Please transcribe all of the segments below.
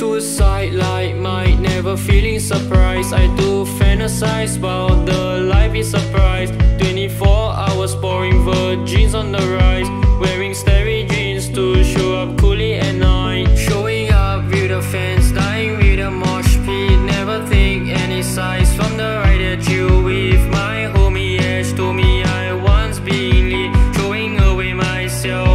Suicide like might never feeling surprised I do fantasize about the life is surprise 24 hours pouring virgins on the rise. Wearing starry jeans to show up coolly at night. Showing up with the fans, dying with a mosh pit. Never think any size from the ride that you. With My homie Ash told me I once being lit Throwing away myself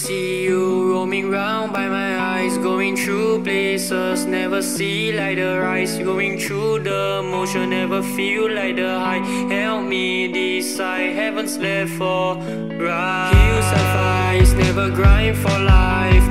see you roaming round by my eyes Going through places, never see like the rise. Going through the motion, never feel like the high Help me decide, heaven's left for. Right Heal suffice, never grind for life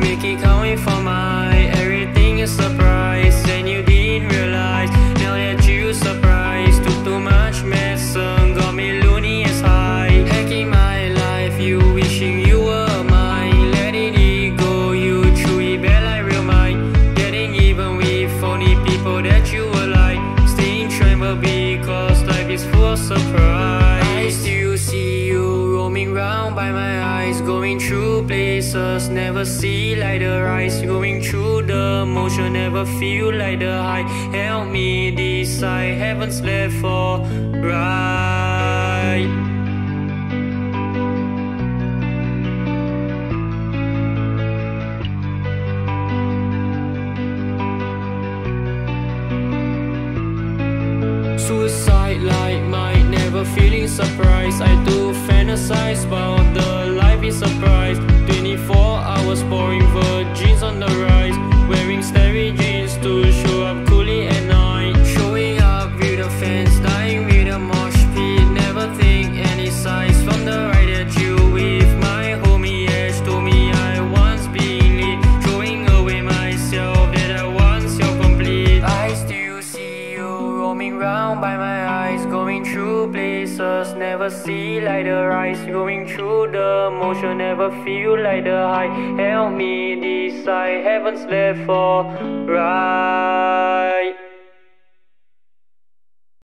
that you were like Staying tremble because life is full of surprise. I still see you roaming round by my eyes Going through places Never see like the rise. Going through the motion Never feel like the high Help me decide Heaven's left for right eyes Going through places, never see like the rise. Going through the motion, never feel like the high. Help me decide, heaven's left for right